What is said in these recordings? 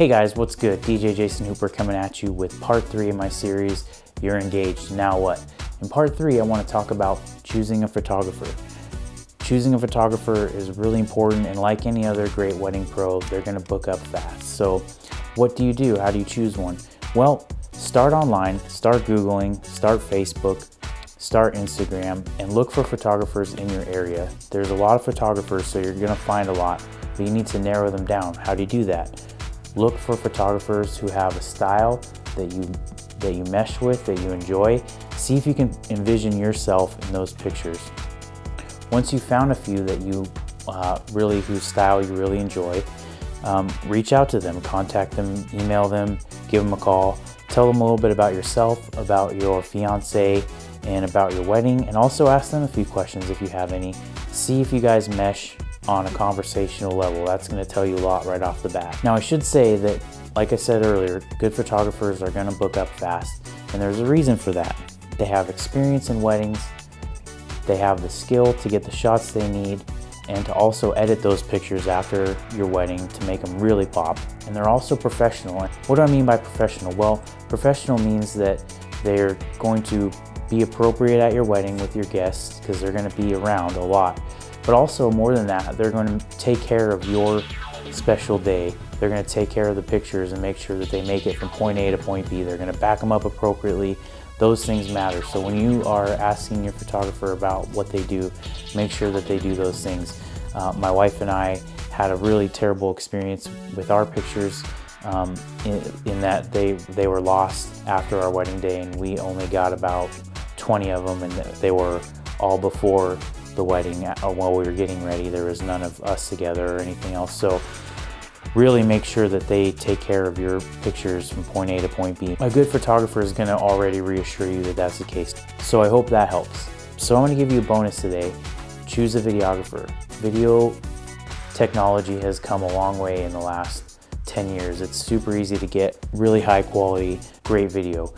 Hey guys, what's good? DJ Jason Hooper coming at you with part three of my series, You're Engaged, Now What? In part three, I want to talk about choosing a photographer. Choosing a photographer is really important, and like any other great wedding pro, they're going to book up fast. So, what do you do? How do you choose one? Well, start online, start Googling, start Facebook, start Instagram, and look for photographers in your area. There's a lot of photographers, so you're going to find a lot, but you need to narrow them down. How do you do that? Look for photographers who have a style that you that you mesh with, that you enjoy. See if you can envision yourself in those pictures. Once you found a few that you uh, really, whose style you really enjoy, um, reach out to them, contact them, email them, give them a call, tell them a little bit about yourself, about your fiance, and about your wedding, and also ask them a few questions if you have any. See if you guys mesh on a conversational level. That's going to tell you a lot right off the bat. Now, I should say that, like I said earlier, good photographers are going to book up fast, and there's a reason for that. They have experience in weddings, they have the skill to get the shots they need, and to also edit those pictures after your wedding to make them really pop. And they're also professional. What do I mean by professional? Well, professional means that they're going to be appropriate at your wedding with your guests because they're going to be around a lot. But also, more than that, they're going to take care of your special day. They're going to take care of the pictures and make sure that they make it from point A to point B. They're going to back them up appropriately. Those things matter. So when you are asking your photographer about what they do, make sure that they do those things. Uh, my wife and I had a really terrible experience with our pictures um, in, in, that they they were lost after our wedding day, and we only got about 20 of them, and they were all before the wedding uh, while we were getting ready. There was none of us together or anything else. So really make sure that they take care of your pictures from point A to point B. A good photographer is gonna already reassure you that that's the case. So I hope that helps. So I'm gonna give you a bonus today. Choose a videographer. Video technology has come a long way in the last 10 years. It's super easy to get really high quality, great video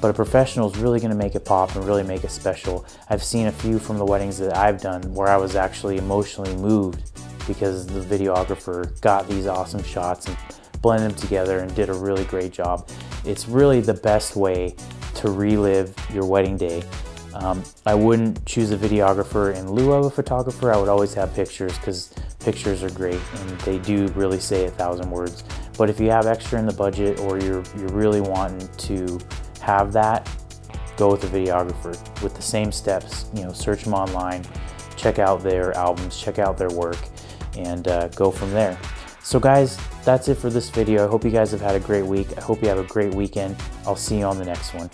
but a professional is really going to make it pop and really make it special. I've seen a few from the weddings that I've done where I was actually emotionally moved because the videographer got these awesome shots and blended them together and did a really great job. It's really the best way to relive your wedding day. Um, I wouldn't choose a videographer in lieu of a photographer. I would always have pictures because pictures are great and they do really say a thousand words. But if you have extra in the budget or you're, you're really wanting to have that, go with a videographer with the same steps. You know, search them online, check out their albums, check out their work, and uh, go from there. So guys, that's it for this video. I hope you guys have had a great week. I hope you have a great weekend. I'll see you on the next one.